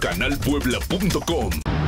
Canalpuebla.com